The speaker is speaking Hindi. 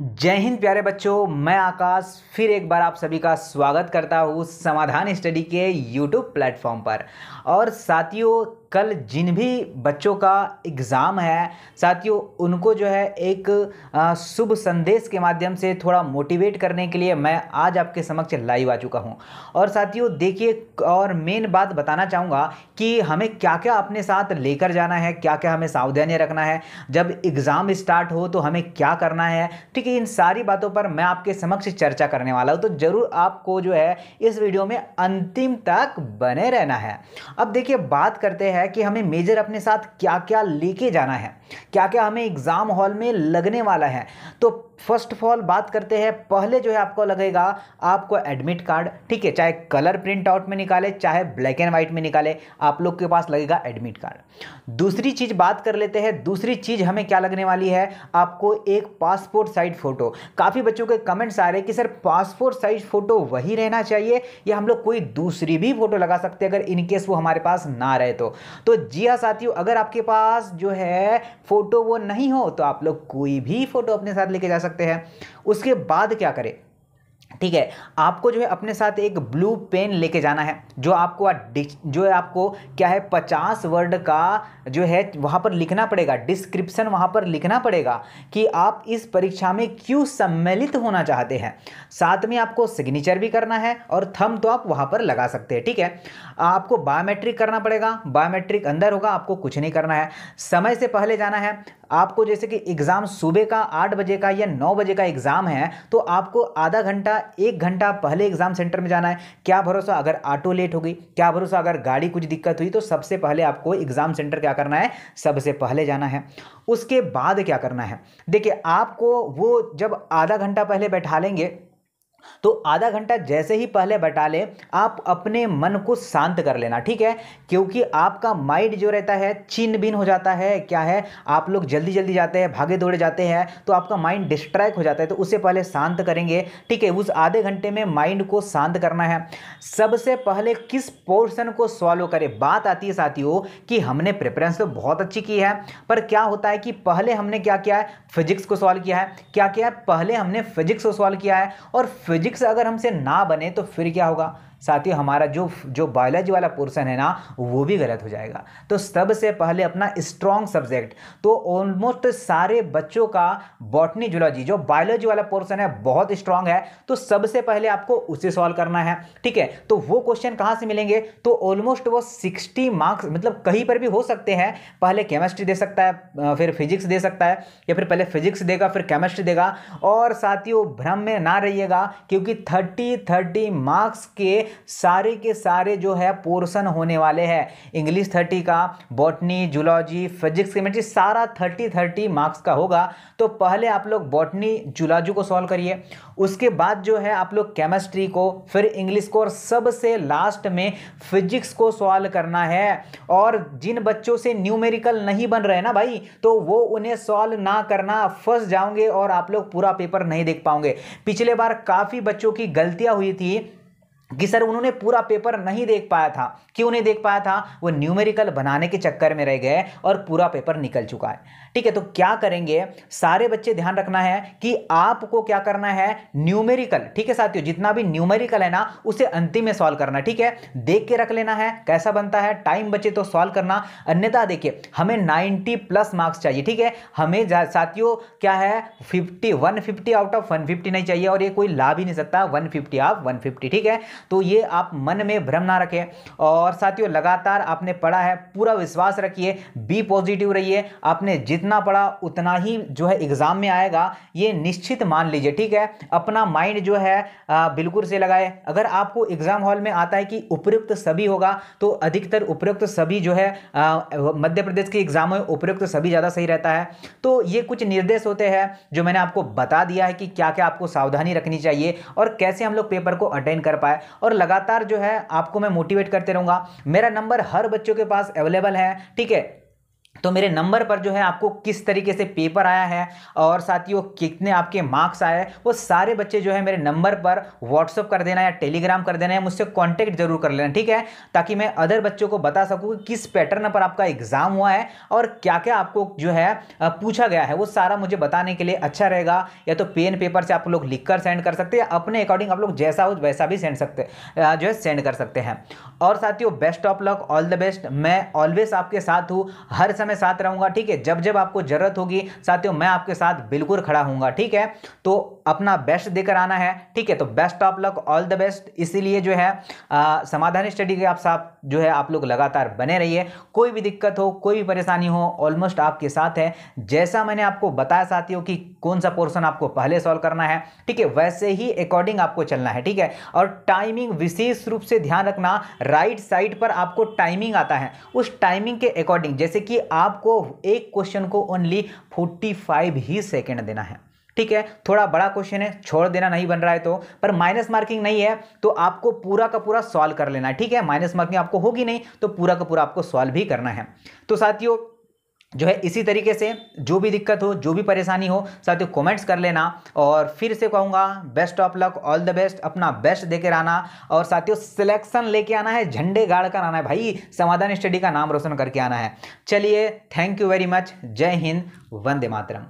जय हिंद प्यारे बच्चों, मैं आकाश फिर एक बार आप सभी का स्वागत करता हूँ समाधान स्टडी के यूट्यूब प्लेटफॉर्म पर। और साथियों कल जिन भी बच्चों का एग्ज़ाम है, साथियों, उनको जो है एक शुभ संदेश के माध्यम से थोड़ा मोटिवेट करने के लिए मैं आज आपके समक्ष लाइव आ चुका हूँ। और साथियों, देखिए, और मेन बात बताना चाहूँगा कि हमें क्या क्या अपने साथ लेकर जाना है क्या क्या हमें सावधानी रखना है। जब एग्ज़ाम स्टार्ट हो तो हमें क्या करना है? ठीक है, इन सारी बातों पर मैं आपके समक्ष चर्चा करने वाला हूँ। तो ज़रूर आपको जो है इस वीडियो में अंतिम तक बने रहना है। अब देखिए, बात करते हैं कि हमें मेजर अपने साथ क्या क्या लेके जाना है क्या क्या हमें एग्ज़ाम हॉल में लगने वाला है। तो फ़र्स्ट ऑफ़ ऑल बात करते हैं, पहले जो है आपको लगेगा, आपको एडमिट कार्ड, ठीक है, चाहे कलर प्रिंट आउट में निकाले, चाहे ब्लैक एंड व्हाइट में निकाले, आप लोग के पास लगेगा एडमिट कार्ड। दूसरी चीज़ बात कर लेते हैं, दूसरी चीज़ हमें क्या लगने वाली है, आपको एक पासपोर्ट साइज़ फ़ोटो। काफ़ी बच्चों के कमेंट्स आ रहे हैं कि सर, पासपोर्ट साइज़ फ़ोटो वही रहना चाहिए, या हम लोग कोई दूसरी भी फ़ोटो लगा सकते हैं, अगर इनकेस वो हमारे पास ना रहे तो। तो जी हाँ साथियों, अगर आपके पास जो है फ़ोटो वो नहीं हो तो आप लोग कोई भी फ़ोटो अपने साथ लेके जा सकते हैं। उसके बाद क्या करें? ठीक है, आपको जो है अपने साथ एक ब्लू पेन लेके जाना है, जो आपको जो है आपको क्या है, पचास वर्ड का जो है, वहाँ पर लिखना पड़ेगा डिस्क्रिप्शन वहाँ पर लिखना पड़ेगा कि आप इस परीक्षा में क्यों सम्मिलित होना चाहते हैं। साथ में आपको सिग्नेचर भी करना है और थम तो आप वहाँ पर लगा सकते हैं, ठीक है? आपको बायोमेट्रिक करना पड़ेगा बायोमेट्रिक अंदर होगा, आपको कुछ नहीं करना है। समय से पहले जाना है आपको जैसे कि एग्ज़ाम सुबह का, आठ बजे का या नौ बजे का एग्ज़ाम है तो आपको आधा घंटा, एक घंटा पहले एग्ज़ाम सेंटर में जाना है। क्या भरोसा? अगर ऑटो लेट हो गई, क्या भरोसा? अगर गाड़ी कुछ दिक्कत हुई तो सबसे पहले आपको एग्ज़ाम सेंटर क्या करना है? सबसे पहले जाना है। उसके बाद क्या करना है? देखिए, आपको वो जब आधा घंटा पहले बैठा लेंगे तो आधा घंटा जैसे ही पहले बटा ले, आप अपने मन को शांत कर लेना, ठीक है? क्योंकि आपका माइंड जो रहता है छिन्न भिन्न हो जाता है। क्या है? आप लोग जल्दी जल्दी जाते हैं, भागे दौड़े जाते हैं तो आपका माइंड डिस्ट्रैक्ट हो जाता है तो उससे पहले शांत करेंगे, ठीक है? उस आधे घंटे में माइंड को शांत करना है। सबसे पहले किस पोर्सन को सॉल्व करें? बात आती है साथियों कि हमने प्रेफरेंस तो बहुत अच्छी की है, पर क्या होता है कि पहले हमने क्या किया है? फिजिक्स को सॉल्व किया है। क्या किया है? पहले हमने फिजिक्स को सॉल्व किया है, और फिजिक्स अगर हमसे ना बने तो फिर क्या होगा? साथ ही हमारा जो जो बायोलॉजी वाला पोर्सन है ना, वो भी गलत हो जाएगा। तो सबसे पहले अपना स्ट्रॉन्ग सब्जेक्ट तो ऑलमोस्ट सारे बच्चों का बॉटनी जुलॉजी जो बायोलॉजी वाला पोर्सन है, बहुत स्ट्रांग है। तो सबसे पहले आपको उसे सॉल्व करना है, ठीक है? तो वो क्वेश्चन कहाँ से मिलेंगे? तो ऑलमोस्ट वो सिक्सटी मार्क्स मतलब कहीं पर भी हो सकते हैं। पहले केमिस्ट्री दे सकता है फिर फिजिक्स दे सकता है, या फिर पहले फिजिक्स देगा, फिर केमिस्ट्री देगा। और साथ ही वो भ्रम में ना रहिएगा, क्योंकि थर्टी थर्टी मार्क्स के सारे के सारे जो है पोर्शन होने वाले हैं। इंग्लिश थर्टी का, बॉटनी, जूलॉजी, फिजिक्स, केमिस्ट्री, सारा थर्टी थर्टी मार्क्स का होगा। तो पहले आप लोग बॉटनी, जूलॉजी को सॉल्व करिए। उसके बाद जो है आप लोग केमिस्ट्री को, फिर इंग्लिश को, और सबसे लास्ट में फिजिक्स को सॉल्व करना है। और जिन बच्चों से न्यूमेरिकल नहीं बन रहे ना भाई तो वो उन्हें सॉल्व ना करना, फंस जाओगे और आप लोग पूरा पेपर नहीं देख पाओगे। पिछले बार काफ़ी बच्चों की गलतियाँ हुई थी कि सर उन्होंने पूरा पेपर नहीं देख पाया था। क्यों नहीं देख पाया था? वो न्यूमेरिकल बनाने के चक्कर में रह गए और पूरा पेपर निकल चुका है। ठीक है तो क्या करेंगे? सारे बच्चे ध्यान रखना है कि आपको क्या करना है? न्यूमेरिकल ठीक है साथियों? जितना भी न्यूमेरिकल है ना, उसे अंतिम में सॉल्व करना ठीक है? देख के रख लेना है, कैसा बनता है? टाइम बचे तो सॉल्व करना। अन्यथा देखिए, हमें नाइनटी प्लस मार्क्स चाहिए, ठीक है? हमें साथियों, क्या है? Fifty one out of one नहीं चाहिए और ये कोई ला भी नहीं सकता। वन फिफ्टी वन ठीक है? तो ये आप मन में भ्रम ना रखें। और साथियों, लगातार आपने पढ़ा है, पूरा विश्वास रखिए बी पॉजिटिव रहिए। आपने जितना पढ़ा, उतना ही जो है एग्ज़ाम में आएगा, ये निश्चित मान लीजिए, ठीक है? अपना माइंड जो है बिल्कुल से लगाए। अगर आपको एग्ज़ाम हॉल में आता है कि उपयुक्त सभी होगा तो अधिकतर उपयुक्त सभी जो है मध्य प्रदेश के एग्ज़ाम में उपयुक्त सभी ज़्यादा सही रहता है। तो ये कुछ निर्देश होते हैं, जो मैंने आपको बता दिया है कि क्या क्या आपको सावधानी रखनी चाहिए और कैसे हम लोग पेपर को अटेंड कर पाए। और लगातार जो है आपको मैं मोटिवेट करते रहूँगा। मेरा नंबर हर बच्चों के पास अवेलेबल है, ठीक है? तो मेरे नंबर पर जो है आपको किस तरीके से पेपर आया है और साथियों कितने आपके मार्क्स आए, वो सारे बच्चे जो है मेरे नंबर पर व्हाट्सअप कर देना या टेलीग्राम कर देना है मुझसे कांटेक्ट ज़रूर कर लेना, ठीक है? ताकि मैं अदर बच्चों को बता सकूँ कि किस पैटर्न पर आपका एग्ज़ाम हुआ है और क्या क्या आपको जो है पूछा गया है। वो सारा मुझे बताने के लिए अच्छा रहेगा। या तो पेन पेपर से आप लोग लिख कर सेंड कर सकते हैं अपने अकॉर्डिंग आप लोग जैसा हो वैसा भी सेंड सकते जो है सेंड कर सकते हैं। और साथियों best of luck all the best मैं ऑलवेज आपके साथ हूँ। हर समय साथ रहूँगा, ठीक है? जब जब आपको ज़रूरत होगी, साथियों, मैं आपके साथ बिल्कुल खड़ा हूँगा, ठीक है? तो अपना बेस्ट देकर आना है, ठीक है? तो best of luck all the best इसीलिए जो है समाधान स्टडी के आप साथ जो है, आप लोग लगातार बने रहिए। कोई भी दिक्कत हो, कोई भी परेशानी हो ऑलमोस्ट आपके साथ है। जैसा मैंने आपको बताया, साथियों, कि कौन सा पोर्सन आपको पहले सॉल्व करना है, ठीक है? वैसे ही अकॉर्डिंग आपको चलना है, ठीक है? और टाइमिंग विशेष रूप से ध्यान रखना राइट साइड पर आपको टाइमिंग आता है। उस टाइमिंग के अकॉर्डिंग जैसे कि आपको एक क्वेश्चन को ओनली 45 ही सेकेंड देना है। ठीक है? थोड़ा बड़ा क्वेश्चन है, छोड़ देना नहीं बन रहा है तो। पर माइनस मार्किंग नहीं है तो आपको पूरा का पूरा सॉल्व कर लेना है। ठीक है? माइनस मार्किंग आपको होगी नहीं तो पूरा का पूरा आपको सॉल्व भी करना है। तो साथियों जो है इसी तरीके से जो भी दिक्कत हो, जो भी परेशानी हो साथियों कमेंट्स कर लेना और फिर से कहूँगा best of luck all the best अपना बेस्ट देकर आना और साथियों सिलेक्शन लेके आना है, झंडे गाड़ कर आना है भाई, समाधान स्टडी का नाम रोशन करके आना है। चलिए थैंक यू वेरी मच जय हिंद, वंदे मातरम।